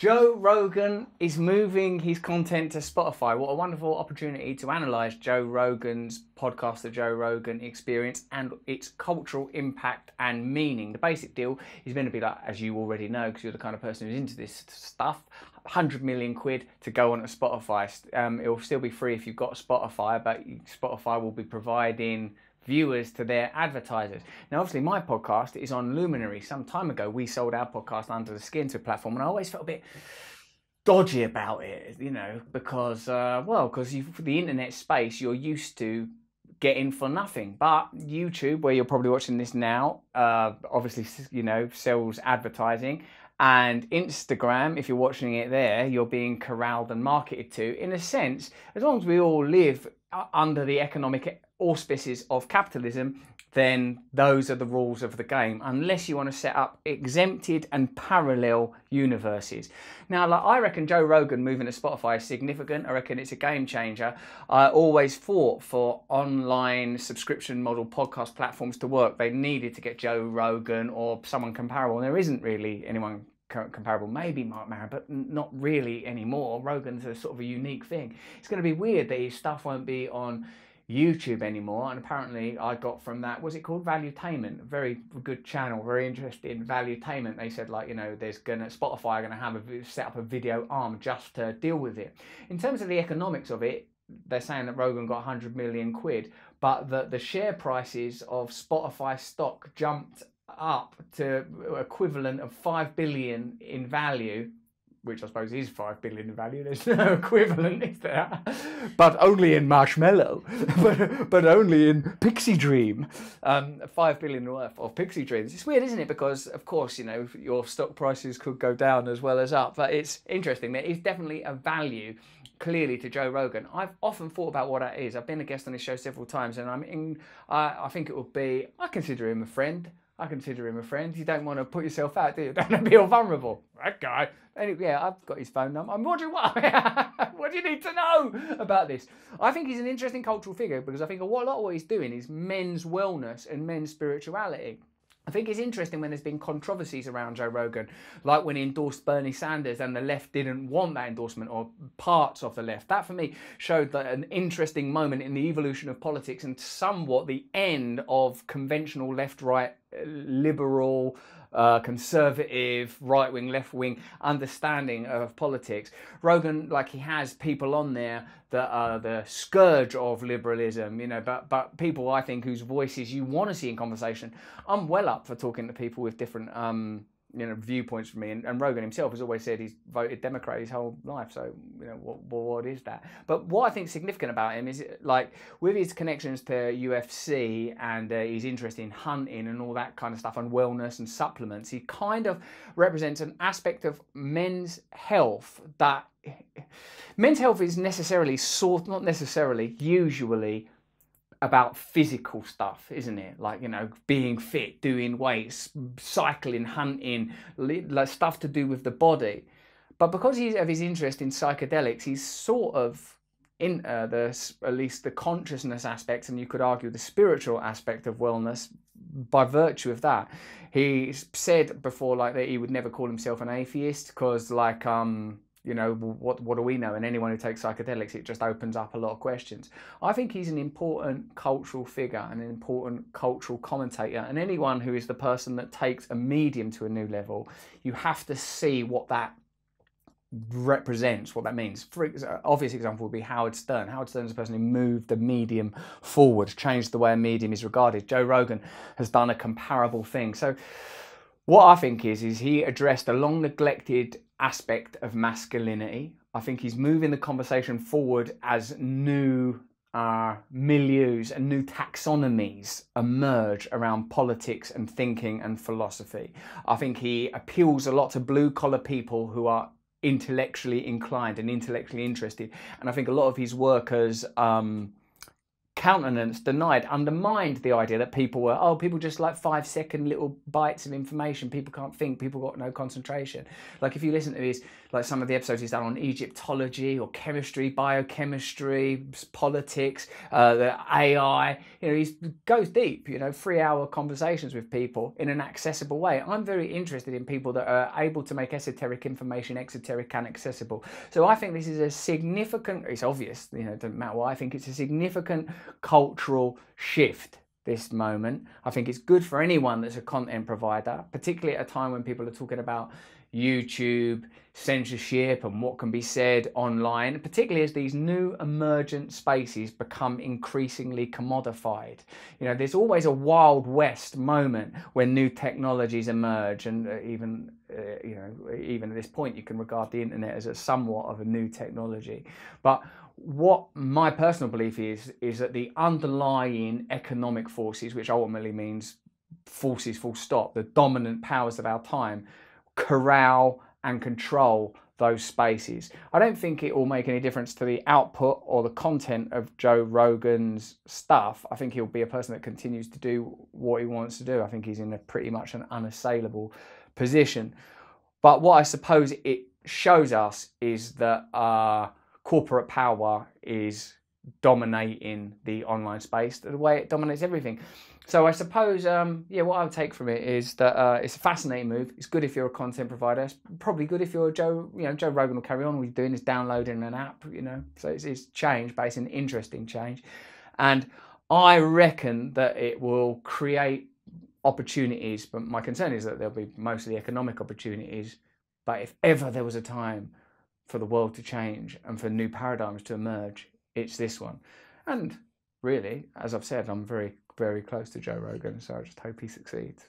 Joe Rogan is moving his content to Spotify. What a wonderful opportunity to analyze Joe Rogan's podcast, The Joe Rogan Experience, and its cultural impact and meaning. The basic deal is going to be like, as you already know, because you're the kind of person who's into this stuff, 100 million quid to go on to Spotify. Um, it will still be free if you've got Spotify, but Spotify will be providing viewers to their advertisers. Now, obviously, my podcast is on Luminary. Some time ago, we sold our podcast under the skin to a platform, and I always felt a bit dodgy about it, you know, because, uh, well, because the internet space, you're used to getting for nothing. But YouTube, where you're probably watching this now, uh, obviously, you know, sells advertising. And Instagram, if you're watching it there, you're being corralled and marketed to. In a sense, as long as we all live under the economic auspices of capitalism, then those are the rules of the game, unless you want to set up exempted and parallel universes. Now, like I reckon Joe Rogan moving to Spotify is significant. I reckon it's a game changer. I always fought for online subscription model podcast platforms to work. They needed to get Joe Rogan or someone comparable, and there isn't really anyone comparable. Maybe Marc Maron, but not really anymore. Rogan's a sort of a unique thing. It's going to be weird that his stuff won't be on YouTube anymore. And apparently, I got from that, was it called Valuetainment? Very good channel, very interesting in Valuetainment. They said, like, you know, there's gonna, Spotify are gonna have a, set up a video arm just to deal with it. In terms of the economics of it, they're saying that Rogan got 100 million quid, but that the share prices of Spotify stock jumped up to equivalent of 5 billion in value which I suppose is five billion in value. There's no equivalent, is there? but only in Marshmallow, but, but only in Pixie Dream. Um, five billion worth of Pixie Dreams. It's weird, isn't it? Because of course, you know, your stock prices could go down as well as up. But it's interesting. There is definitely a value clearly to Joe Rogan. I've often thought about what that is. I've been a guest on his show several times, and I'm in. I, I think it would be. I consider him a friend. I consider him a friend. You don't want to put yourself out, do you? Don't want to be all vulnerable. That guy. Anyway, yeah, I've got his phone number. I'm wondering what. what do you need to know about this? I think he's an interesting cultural figure because I think a lot of what he's doing is men's wellness and men's spirituality. I think it's interesting when there's been controversies around Joe Rogan, like when he endorsed Bernie Sanders and the left didn't want that endorsement, or parts of the left. That for me showed that an interesting moment in the evolution of politics and somewhat the end of conventional left right uh, liberal uh, conservative, right wing, left wing understanding of politics. Rogan, like he has people on there that are the scourge of liberalism, you know, but but people I think whose voices you want to see in conversation. I'm well up for talking to people with different um, you know viewpoints from me and, and, Rogan himself has always said he's voted Democrat his whole life so you know what, what is that? But what I think significant about him is like with his connections to UFC and uh, his interest in hunting and all that kind of stuff and wellness and supplements he kind of represents an aspect of men's health that men's health is necessarily sort not necessarily usually about physical stuff, isn't it? Like, you know, being fit, doing weights, cycling, hunting, like stuff to do with the body. But because he's of his interest in psychedelics, he's sort of in uh, the at least the consciousness aspects, and you could argue the spiritual aspect of wellness by virtue of that. He said before like that he would never call himself an atheist because like um you know what what do we know? And anyone who takes psychedelics it just opens up a lot of questions. I think he's an important cultural figure and an important cultural commentator. And anyone who is the person that takes a medium to a new level you have to see what that represents what that means. For uh, obvious example would be howard stern. Howard stern is the person who moved the medium forward changed the way a medium is regarded. Joe rogan has done a comparable thing. So what i think is is he addressed a long neglected aspect of masculinity. I think he's moving the conversation forward as new uh, milieus and new taxonomies emerge around politics and thinking and philosophy. I think he appeals a lot to blue collar people who are intellectually inclined and intellectually interested. And I think a lot of his work has um, countenance, denied, undermined the idea that people were, oh, people just like five second little bites of information. People can't think, people got no concentration. Like if you listen to these, like some of the episodes he's done on Egyptology or chemistry, biochemistry, politics, uh, the AI, you know, he goes deep, you know, three hour conversations with people in an accessible way. I'm very interested in people that are able to make esoteric information exoteric and accessible. So I think this is a significant, it's obvious, you know, it doesn't matter what, I think it's a significant cultural shift this moment. I think it's good for anyone that's a content provider, particularly at a time when people are talking about YouTube, censorship, and what can be said online, particularly as these new emergent spaces become increasingly commodified. You know, there's always a wild west moment when new technologies emerge, and uh, even uh, you know, even at this point, you can regard the internet as a somewhat of a new technology. But what my personal belief is is that the underlying economic forces, which ultimately means forces full stop, the dominant powers of our time, corral and control those spaces. I don't think it will make any difference to the output or the content of Joe Rogan's stuff. I think he'll be a person that continues to do what he wants to do. I think he's in a pretty much an unassailable position. But what I suppose it shows us is that uh, corporate power is dominating the online space the way it dominates everything. So I suppose, um, yeah, what I would take from it is that uh, it's a fascinating move. It's good if you're a content provider. It's probably good if you're Joe, you know, Joe Rogan will carry on. What he's doing is downloading an app, you know. So it's, it's change, but it's an interesting change. And I reckon that it will create opportunities, but my concern is that there'll be mostly economic opportunities. But if ever there was a time for the world to change and for new paradigms to emerge, it's this one. And really, as I've said, I'm very very close to Joe Rogan, so I just hope he succeeds.